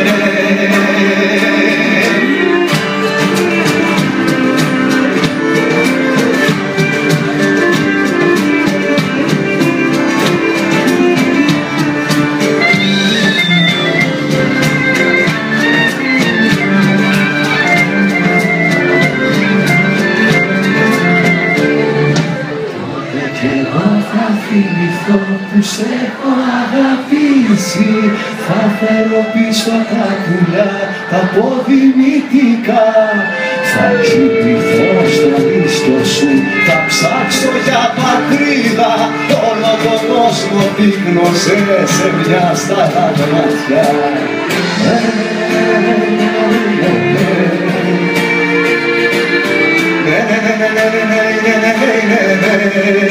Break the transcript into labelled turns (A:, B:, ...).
A: queremos Θα φτιεί που σε αγαπήσει, θα φέρω πίσω τα κουλά, τα ποδηλύτικα, θα σημειώσω δίσκο σου, θα ψάξω για πατρίδα, τον κόσμο πίγνωσε σε μια σταγάτα ματιά. Ναι, ναι, ναι, ναι, ναι, ναι, ναι, ναι.